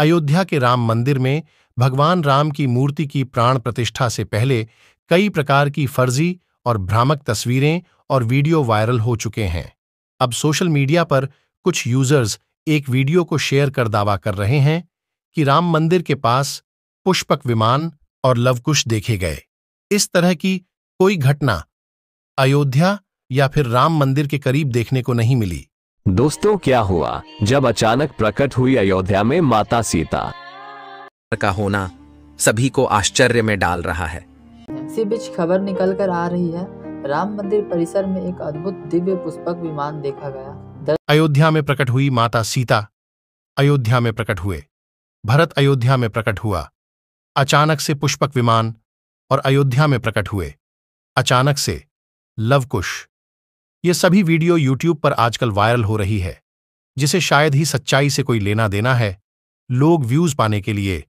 अयोध्या के राम मंदिर में भगवान राम की मूर्ति की प्राण प्रतिष्ठा से पहले कई प्रकार की फर्जी और भ्रामक तस्वीरें और वीडियो वायरल हो चुके हैं। अब सोशल मीडिया पर कुछ यूज़र्स एक वीडियो को शेयर कर दावा कर रहे हैं कि राम मंदिर के पास पुष्पक विमान और लवकुश देखे गए। इस तरह की कोई घटना अयोध्या या फिर राम मंदिर के करीब देखने को नहीं मिली। दोस्तों क्या हुआ? जब अचानक प्रकट हुई अयोध्या में माता सीता। का होना सभी को आश्चर्य में डाल रहा है। इसी बीच खबर निकल कर आ रही है राम मंदिर परिसर में एक अद्भुत दिव्य पुष्पक विमान देखा गया। अयोध्या में प्रकट हुई माता सीता। अयोध्या में प्रकट हुए। भरत अयोध्या में प्रकट हुआ। अचानक से पुष्पक विमान और अयोध्या में प्रकट हुए। अचानक से लवकुश। ये सभी वीडियो यूट्यूब पर आजकल वायरल हो रही है, जिसे शायद ही सच्चाई से कोई लेना देना है, लोग व्यूज़ पाने के लिए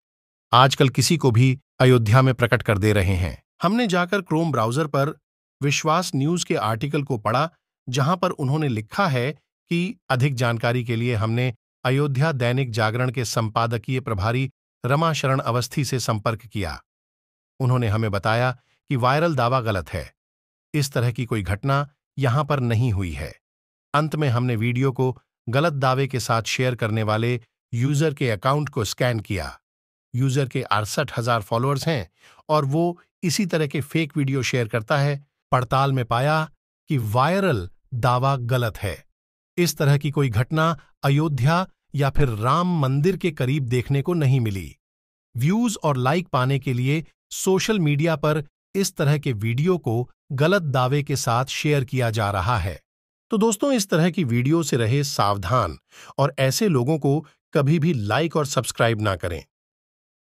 आजकल किसी को भी अयोध्या में प्रकट कर दे रहे हैं। हमने जाकर क्रोम ब्राउज़र पर विश्वास न्यूज़ के आर्टिकल को पढ़ा, जहाँ पर उन्होंने लिखा है कि अधिक जानकारी के लिए हमने अयोध्या दैनिक जागरण के संपादकीय प्रभारी रमा शरण अवस्थी से संपर्क किया। उन्होंने हमें बताया कि वायरल दावा गलत है। इस तरह की कोई घटना यहाँ पर नहीं हुई है। अंत में हमने वीडियो को गलत दावे के साथ शेयर करने वाले यूज़र के अकाउंट को स्कैन किया। यूज़र के अड़सठ हज़ार फॉलोअर्स हैं और वो इसी तरह के फेक वीडियो शेयर करता है, पड़ताल में पाया कि वायरल दावा गलत है। इस तरह की कोई घटना अयोध्या या फिर राम मंदिर के करीब देखने को नहीं मिली। व्यूज़ और लाइक पाने के लिए सोशल मीडिया पर इस तरह के वीडियो को गलत दावे के साथ शेयर किया जा रहा है। तो दोस्तों, इस तरह की वीडियो से रहे सावधान और ऐसे लोगों को कभी भी लाइक और सब्सक्राइब ना करें।